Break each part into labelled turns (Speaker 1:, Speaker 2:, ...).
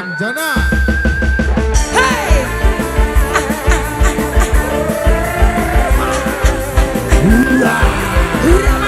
Speaker 1: Jana.
Speaker 2: Hey.
Speaker 1: Hurrah.
Speaker 2: Hurrah.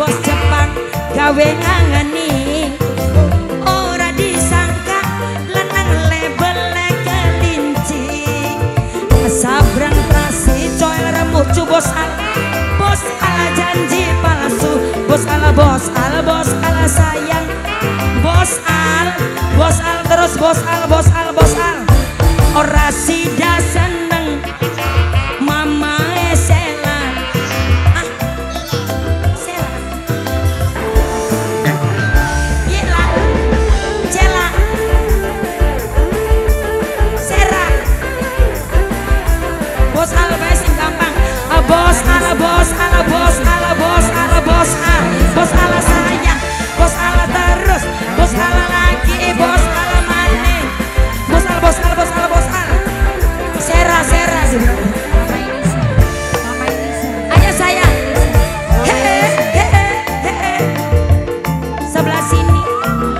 Speaker 2: bos Jepang gawe ngangeni ora disangka leneng lebele kelinci sabrang trasi coel remucu bos al bos ala janji palsu bos ala bos ala bos ala sayang. Bos al bos al terus bos al bos Thank you.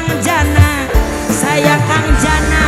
Speaker 2: jana.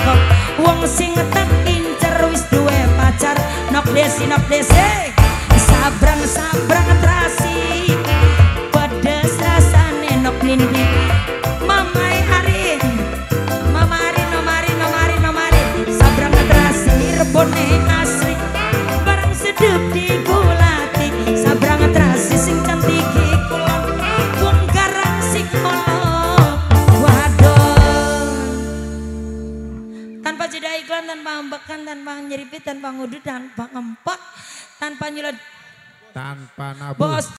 Speaker 2: Hongkong wong sing tak incer wis duwe pacar. Nok desi nok desi. Sabrang sabrang terasi pedes rasane nok lindi mamai jeda iklan tanpa ambekan tanpa nyeripit tanpa ngudut tanpa ngempot tanpa nyulut
Speaker 1: Tanpa nabuh. bos